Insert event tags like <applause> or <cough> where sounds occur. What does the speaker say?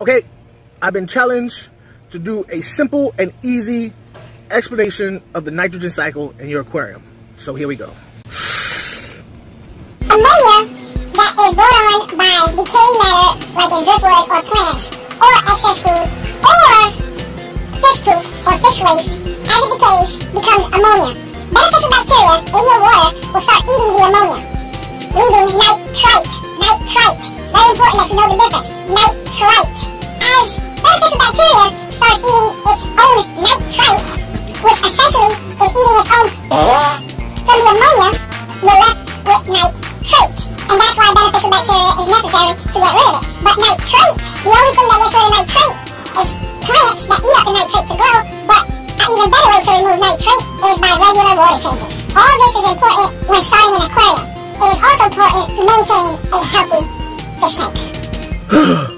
Okay, I've been challenged to do a simple and easy explanation of the nitrogen cycle in your aquarium. So here we go. Ammonia that is brought on by decaying matter like in driftwood or plants or excess food or fish poop or fish waste as it decays becomes ammonia. Beneficial bacteria in your water will start eating the ammonia, leaving nitrite. Nitrite. Very important that you know the difference. Nitrite. Nitrate. And that's why beneficial bacteria is necessary to get rid of it. But nitrate, the only thing that gets rid of nitrate is plants that eat up the nitrate to grow, but an even better way to remove nitrate is by regular water changes. All this is important when starting an aquarium. It is also important to maintain a healthy fish tank. <gasps> <gasps>